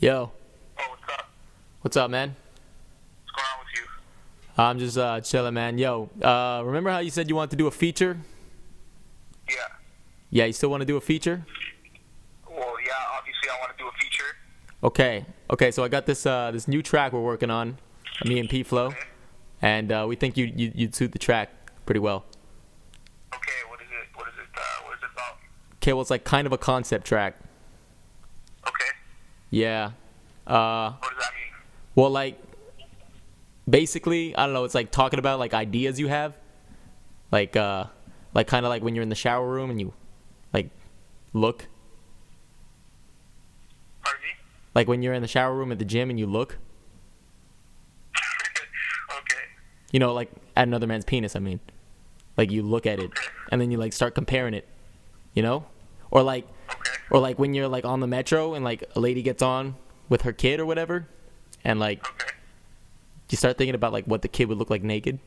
Yo, Oh, what's up? what's up, man? What's going on with you? I'm just uh, chilling, man. Yo, uh, remember how you said you wanted to do a feature? Yeah. Yeah, you still want to do a feature? Well, yeah. Obviously, I want to do a feature. Okay, okay. So I got this uh, this new track we're working on, me and P Flow, and uh, we think you, you you'd suit the track pretty well. Okay. What is it? What is it? Uh, what is it about? Okay, well it's like kind of a concept track. Yeah. Uh, What does that mean? well, like basically, I don't know. It's like talking about like ideas you have, like uh, like kind of like when you're in the shower room and you like look, Pardon me? like when you're in the shower room at the gym and you look, okay. you know, like at another man's penis. I mean, like you look at it and then you like start comparing it, you know, or like. Or like when you're like on the metro and like a lady gets on with her kid or whatever, and like Okay. you start thinking about like what the kid would look like naked.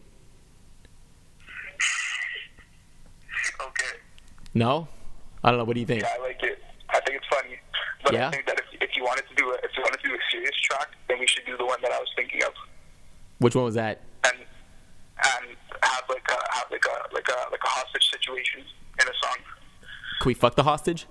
Okay. No, I don't know. What do you think? Yeah, I like it. I think it's funny. But Yeah? I think that if, if you wanted to do a if you wanted to do a serious track, then we should do the one that I was thinking of, Which one was that? and and have like a have like a like a like a hostage situation in a song. Can we fuck the hostage?